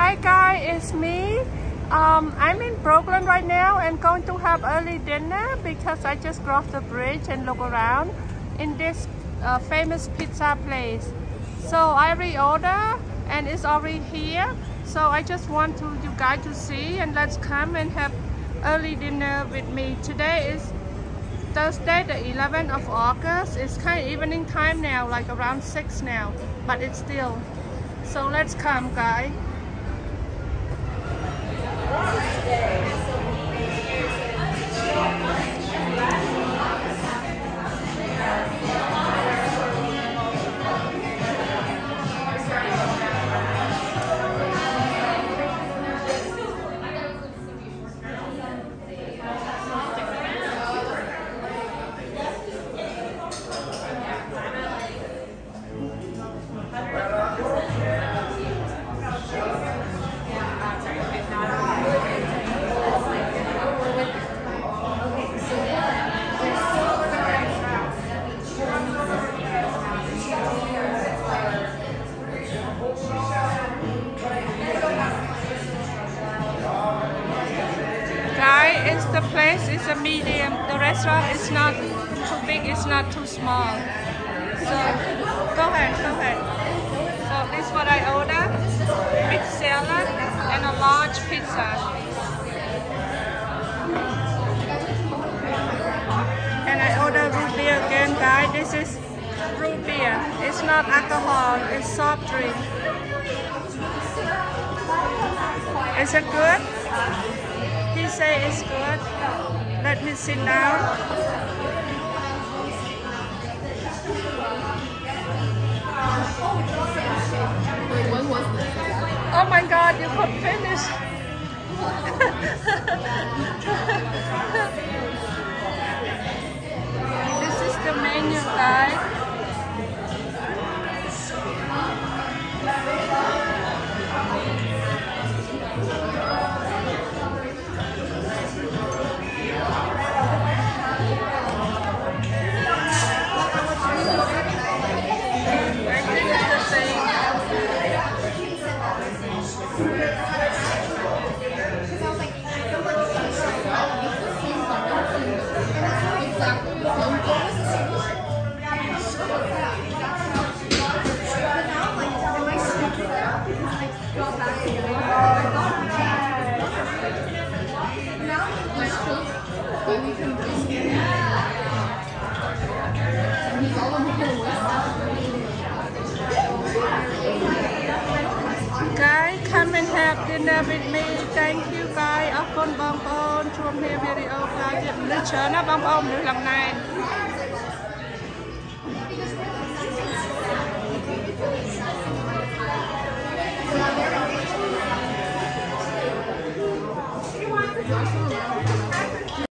Hi guys, it's me. Um, I'm in Brooklyn right now and going to have early dinner because I just crossed the bridge and look around in this uh, famous pizza place. So I reorder and it's already here. So I just want to you guys to see and let's come and have early dinner with me. Today is Thursday the 11th of August. It's kind of evening time now, like around 6 now, but it's still. So let's come guys. The place is a medium. The restaurant is not too big, it's not too small. So go ahead, go ahead. So this is what I order. Big salad and a large pizza. And I order root beer again, guys. This is root beer. It's not alcohol, it's soft drink. Is it good? He say it's good. Let me sit down. Oh my god, you could finish. Guys, dinner with me. Thank you guys អរគុណបងប្អូនជួបគ្នាវីដេអូក្រោយទៀតមនុស្សច្រើនណាស់បងប្អូនមនុស្សឡើងណែ